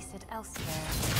Place it elsewhere.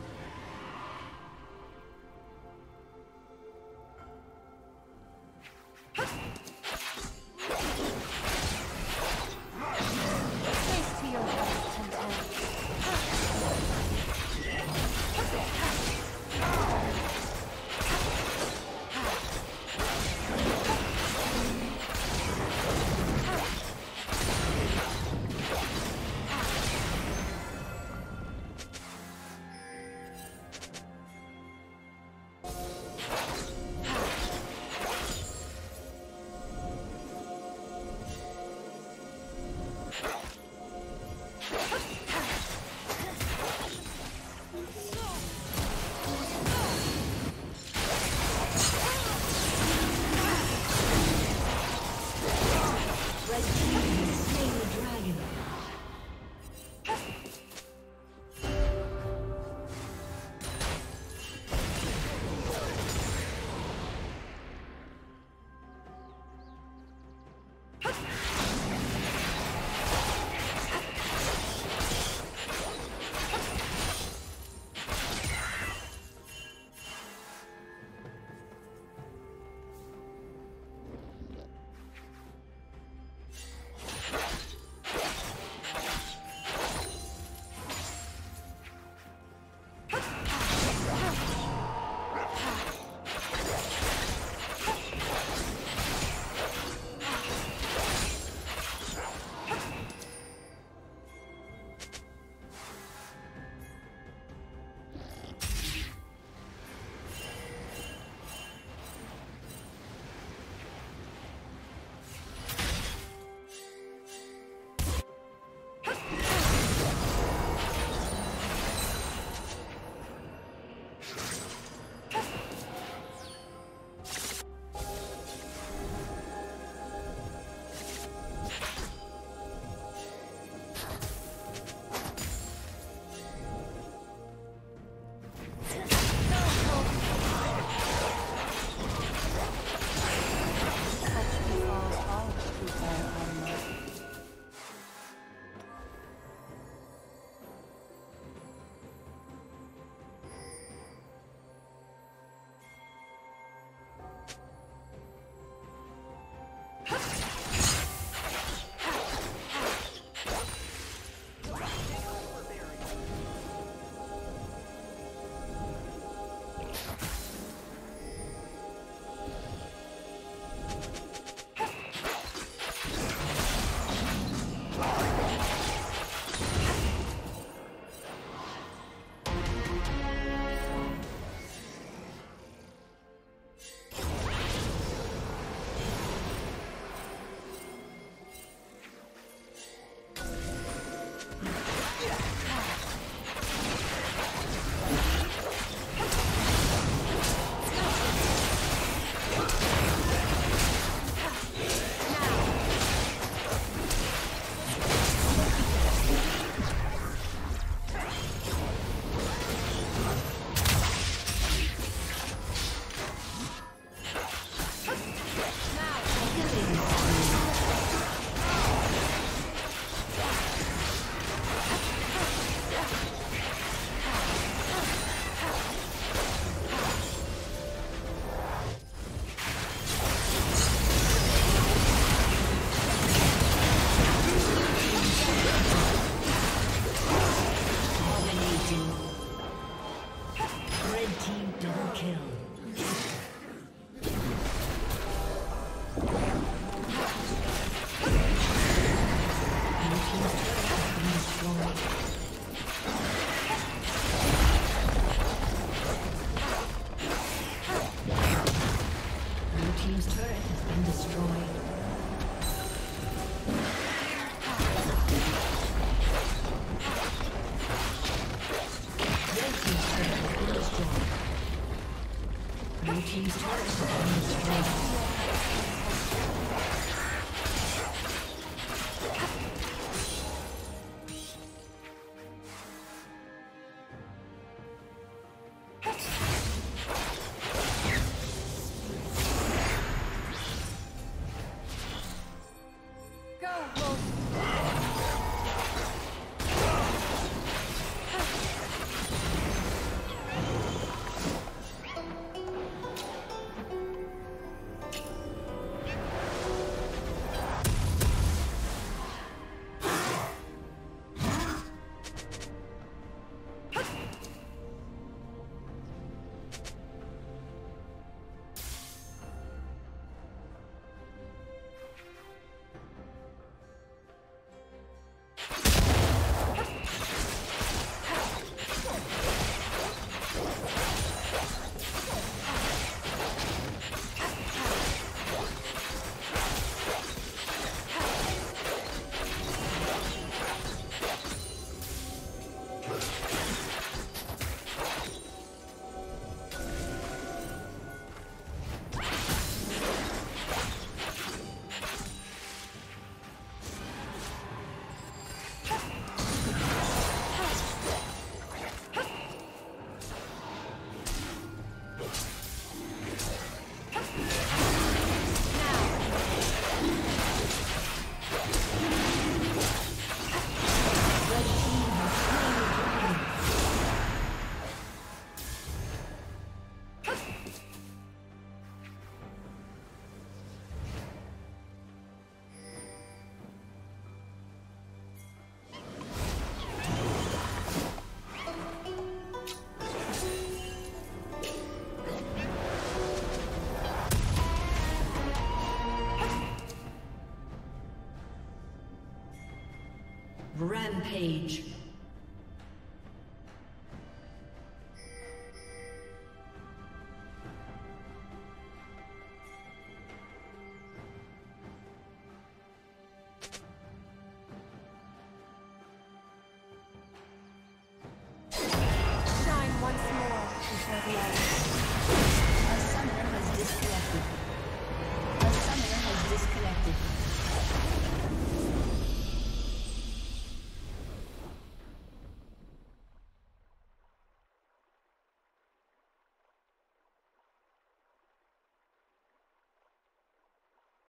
Rampage.